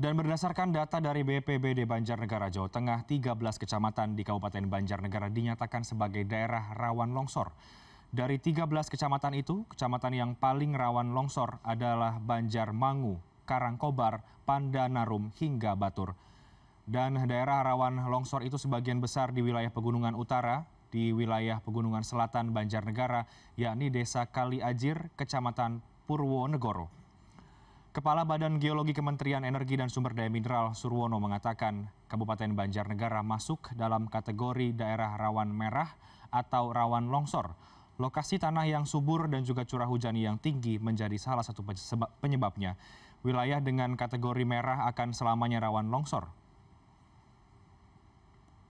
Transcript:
Dan berdasarkan data dari BPBD Banjarnegara Jawa Tengah, 13 kecamatan di Kabupaten Banjarnegara dinyatakan sebagai daerah rawan longsor. Dari 13 kecamatan itu, kecamatan yang paling rawan longsor adalah Banjarmangu, Karangkobar, Pandanarum, hingga Batur. Dan daerah rawan longsor itu sebagian besar di wilayah Pegunungan Utara, di wilayah Pegunungan Selatan Banjarnegara, yakni Desa Kali Ajir, Kecamatan Purwonegoro. Kepala Badan Geologi Kementerian Energi dan Sumber Daya Mineral Surwono mengatakan Kabupaten Banjarnegara masuk dalam kategori daerah rawan merah atau rawan longsor. Lokasi tanah yang subur dan juga curah hujan yang tinggi menjadi salah satu penyebabnya. Wilayah dengan kategori merah akan selamanya rawan longsor.